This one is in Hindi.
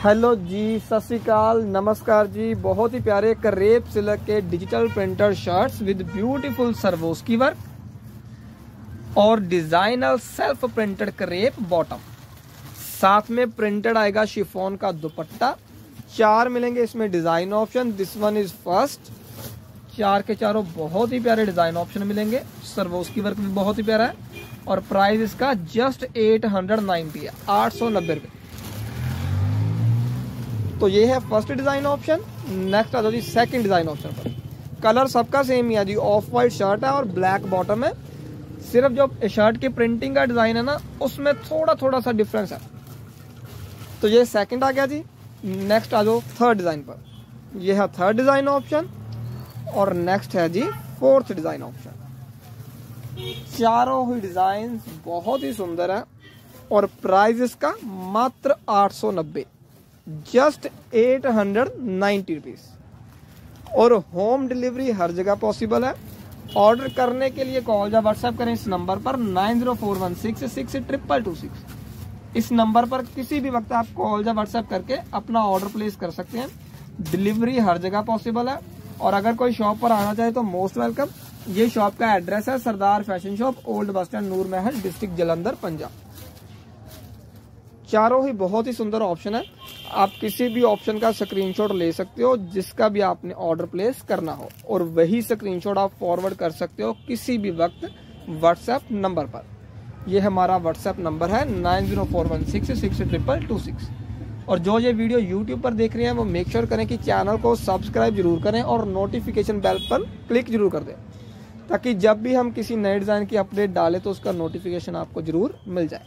हेलो जी, सत श्रीकाल, नमस्कार जी। बहुत ही प्यारे करेप सिलक के digital printer shirts with beautiful Swarovski work और designer self printed crepe bottom. साथ में प्रिंटेड आएगा शिफोन का दुपट्टा। चार मिलेंगे इसमें design option. This one is first चार के चारों बहुत ही प्यारे डिज़ाइन ऑप्शन मिलेंगे। सर्वोस्की वर्क भी बहुत ही प्यारा है। और प्राइस इसका जस्ट एट हंड्रेड नाइनटी है, आठ सौ नब्बे रुपये तो ये है फ़र्स्ट डिज़ाइन ऑप्शन नेक्स्ट आ जाओ जी सेकंड डिज़ाइन ऑप्शन पर। कलर सबका सेम ही है जी ऑफ़ वाइट शर्ट है और ब्लैक बॉटम है। सिर्फ़ जो शर्ट की प्रिंटिंग का डिज़ाइन है ना, उसमें थोड़ा थोड़ा सा डिफरेंस है। तो ये सेकंड आ गया जी नेक्स्ट आ जाओ थर्ड डिज़ाइन पर। यह है थर्ड डिज़ाइन ऑप्शन और नेक्स्ट है जी फोर्थ डिज़ाइन ऑप्शन चारों ही डिज़ाइन बहुत ही सुंदर है और प्राइस इसका मात्र आठ सौ नब्बे। Just eight hundred ninety rupees और होम डिलीवरी हर जगह पॉसिबल है। ऑर्डर करने के लिए कॉल या व्हाट्सएप करें इस नंबर पर nine zero four one six six triple two six. इस नंबर पर किसी भी वक्त आप कॉल या व्हाट्सएप करके अपना ऑर्डर प्लेस कर सकते हैं। डिलीवरी हर जगह पॉसिबल है। और अगर कोई शॉप पर आना चाहे तो मोस्ट वेलकम। ये शॉप का एड्रेस है Sardar fashion shop, old bus stand, Noor Mahal, district Jalandhar, Punjab. चारों ही बहुत ही सुंदर ऑप्शन है। आप किसी भी ऑप्शन का स्क्रीनशॉट ले सकते हो, जिसका भी आपने ऑर्डर प्लेस करना हो। और वही स्क्रीनशॉट आप फॉरवर्ड कर सकते हो किसी भी वक्त व्हाट्सएप नंबर पर। यह हमारा व्हाट्सएप नंबर है nine zero four one six six triple two six और जो ये वीडियो यूट्यूब पर देख रहे हैं, वो मेक श्योर sure करें कि चैनल को सब्सक्राइब ज़रूर करें और नोटिफिकेशन बेल पर क्लिक ज़रूर कर दें। ताकि जब भी हम किसी नए डिज़ाइन की अपडेट डालें तो उसका नोटिफिकेशन आपको ज़रूर मिल जाए।